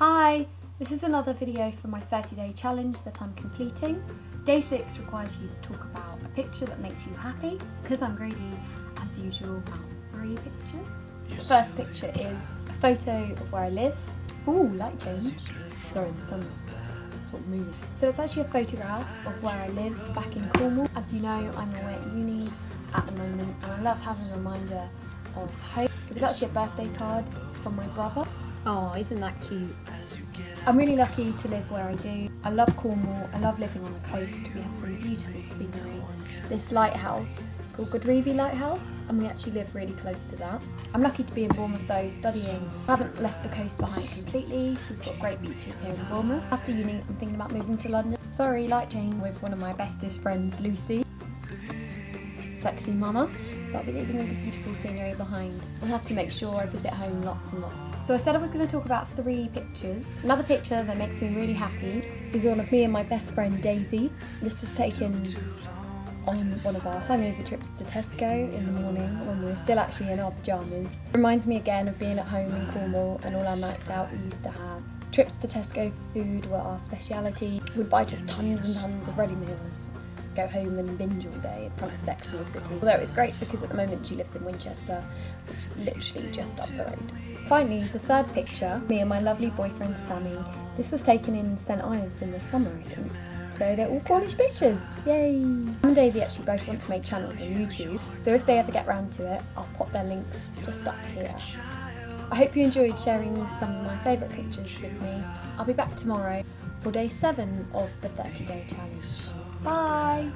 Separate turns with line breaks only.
Hi, this is another video for my 30 day challenge that I'm completing. Day 6 requires you to talk about a picture that makes you happy. Because I'm greedy, as usual, about three pictures. The first picture is a photo of where I live. Ooh, light change. Sorry, the sun's sort of moving. So it's actually a photograph of where I live back in Cornwall. As you know, I'm away at uni at the moment and I love having a reminder of home. It was actually a birthday card from my brother.
Oh, isn't that cute?
I'm really lucky to live where I do. I love Cornwall, I love living on the coast. We have some beautiful scenery. This lighthouse, it's called Godrevy Lighthouse, and we actually live really close to that. I'm lucky to be in Bournemouth though, studying. I haven't left the coast behind completely. We've got great beaches here in Bournemouth. After uni, I'm thinking about moving to London. Sorry, light chain with one of my bestest friends, Lucy sexy mama, so I'll be leaving the beautiful scenery behind. I'll have to make sure I visit home lots and lots. So I said I was going to talk about three pictures. Another picture that makes me really happy is one of me and my best friend Daisy. This was taken on one of our hangover trips to Tesco in the morning when we were still actually in our pyjamas. Reminds me again of being at home in Cornwall and all our nights out we used to have. Trips to Tesco for food were our speciality. We'd buy just tons and tons of ready meals go home and binge all day in front of Sex and the City. Although it's great because at the moment she lives in Winchester, which is literally just up the road. Finally, the third picture, me and my lovely boyfriend Sammy. This was taken in St Ives in the summer, I think. So they're all Cornish pictures. Yay! Sam and Daisy actually both want to make channels on YouTube, so if they ever get round to it, I'll pop their links just up here. I hope you enjoyed sharing some of my favourite pictures with me. I'll be back tomorrow for day 7 of the 30 day challenge. Bye!